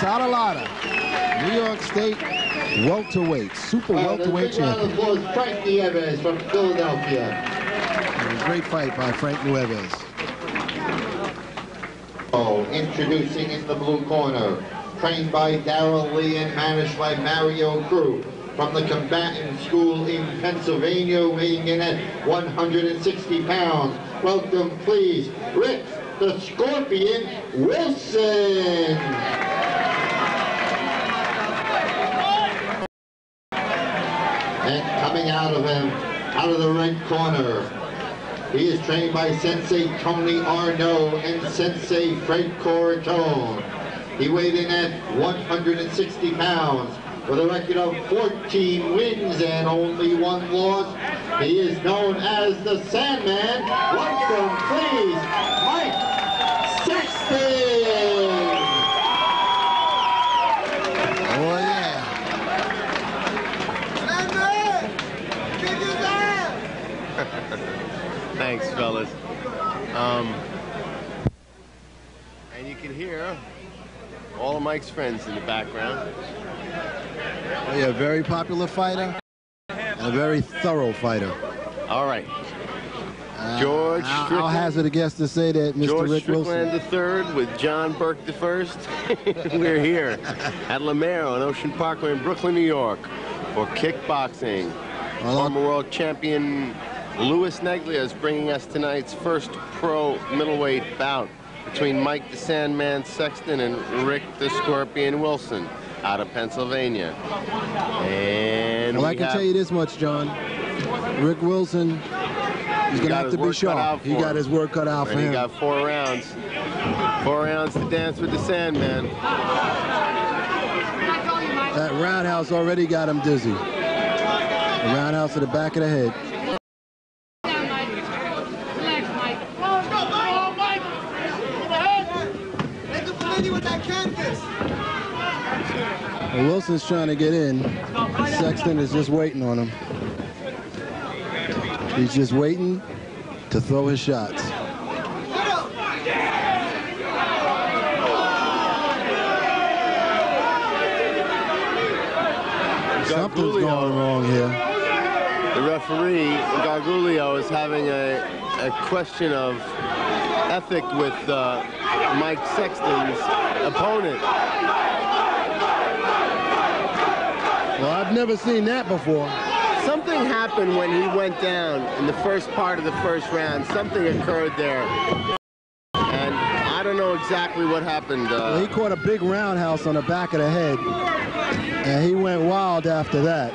Adelada, New York State welterweight, super Uh, welterweight the big round of champion. applause, Frank Nieves from Philadelphia. A great fight by Frank Nieves. Oh, introducing in the blue corner, trained by Darrell Lee and managed by Mario Crew from the combatant school in Pennsylvania, weighing in at 160 pounds. Welcome, please, Rick the Scorpion Wilson. And coming out of him, out of the red corner, he is trained by Sensei Tony Arno and Sensei Fred Coratone. He weighed in at 160 pounds with a record of 14 wins and only one loss. He is known as the Sandman. Welcome, please, Mike Sexton. Oh yeah. Thanks, fellas. Um, and you can hear all of Mike's friends in the background. Oh yeah, very popular fighter and a very thorough fighter. All right. Uh, George I'll, I'll hazard a guess to say that Mr. George Rick Wilson. Strickland III with John Burke the first. We're here at Lamero on Ocean Parkway in Brooklyn, New York for kickboxing. Well, Former world champion Louis Neglia is bringing us tonight's first pro middleweight bout between Mike the Sandman Sexton and Rick the Scorpion Wilson out of Pennsylvania. And Well, I can tell you this much, John. Rick Wilson, he's got gonna have to be work cut out sharp. He got his work cut out for And he him. got four rounds. Four rounds to dance with the Sandman. That roundhouse already got him dizzy. The roundhouse to the back of the head. Down, Mike. Relax, Mike. Come on, come on, Mike. Make him familiar with that canvas. Wilson's trying to get in. Sexton is just waiting on him. He's just waiting to throw his shots. Something's going wrong here. the referee, Gargulio, is having a, a question of ethic with uh, Mike Sexton's opponent. Well, I've never seen that before. Something happened when he went down in the first part of the first round. Something occurred there. And I don't know exactly what happened. Well, Uh, he caught a big roundhouse on the back of the head, and he went wild after that.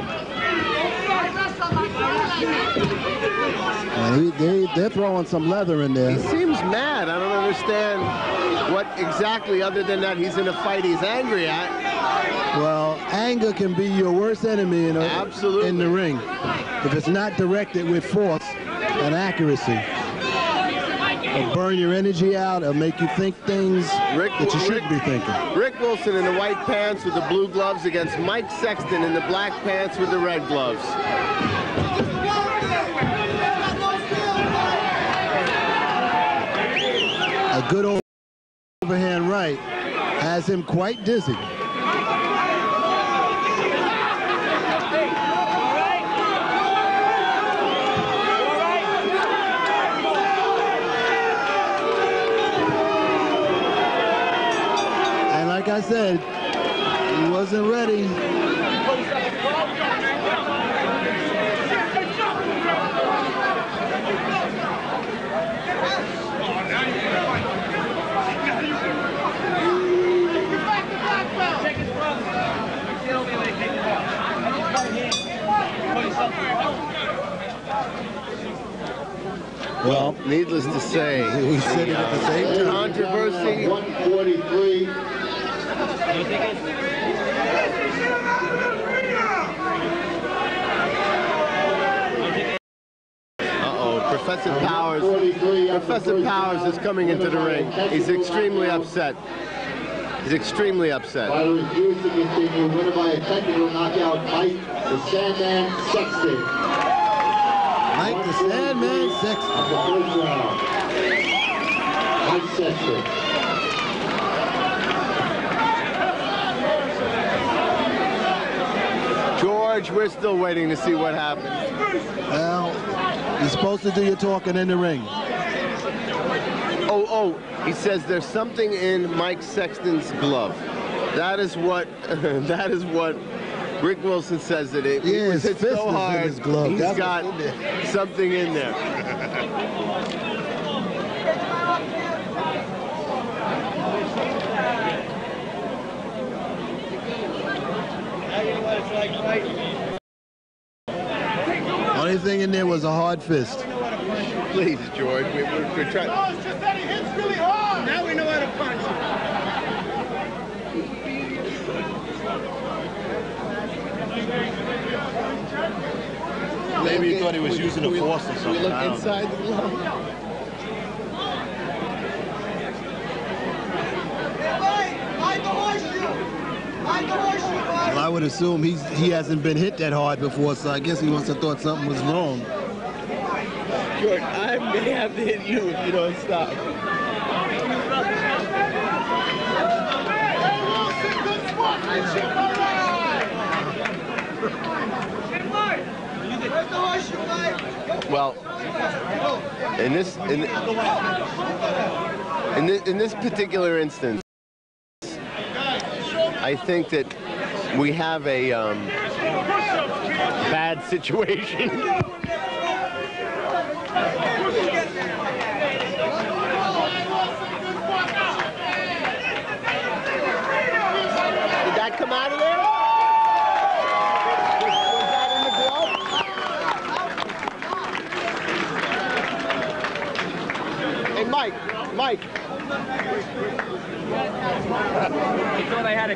And he, they, they're throwing some leather in there. he seems mad. I don't understand what exactly, other than that he's in a fight he's angry at. Well, anger can be your worst enemy in, a, Absolutely. in the ring if it's not directed with force and accuracy. It'll burn your energy out. It'll make you think things Rick- that you shouldn't be thinking. Rick Wilson in the white pants with the blue gloves against Mike Sexton in the black pants with the red gloves. A good old overhand right has him quite dizzy. And like I said, he wasn't ready. Well, Needless to say, we said it at the same time. controversy 143. Uh-oh, Professor Powers. 143 Professor Powers is coming into the ring. He's extremely upset. He's extremely By upset. refusing to continue, winner by a technical knockout fight, the Sandman Sexton. Mike the Sandman six. Of the first round. George, we're still waiting to see what happens. Well, you're supposed to do your talking in the ring. Oh, oh, he says there's something in Mike Sexton's glove. That is what, that is what Rick Wilson says that it, Yeah, was hit so is in hard, his glove. he's That's got in something in there. Only thing in there was a hard fist. Please, George, we, we're, we're trying. it's just that he hits really hard. Now we know how to punch. Maybe he thought he was using the force or We something. look I inside the glove. Hey, Mike, hide the horseshoe. Hide the horseshoe, Mike. Well, I would assume he's he hasn't been hit that hard before, so I guess he must have thought something was wrong. George, I may have to hit you if you don't stop. Hey, Wilson, good sportsmanship. All right. Hey, Mike. Where's the horseshoe, Mike? Well, in this in, in this, in this particular instance, I think that we have a um, bad situation. Did that come out of there? Was, was that in the glove? Hey, Mike, Mike.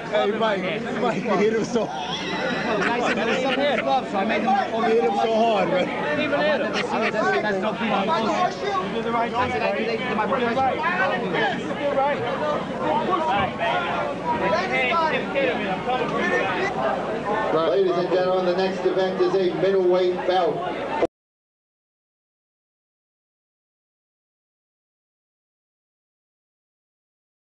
Hey, Mike, Mike, you hit him so. hard. Nice and there's something in his so I made him You hit him so hard, man. I wanted to see if that's, that's no proof. Hide the horseshoe. I said I did, I did my professional. Everybody. Ladies and gentlemen, the next event is a middleweight bout.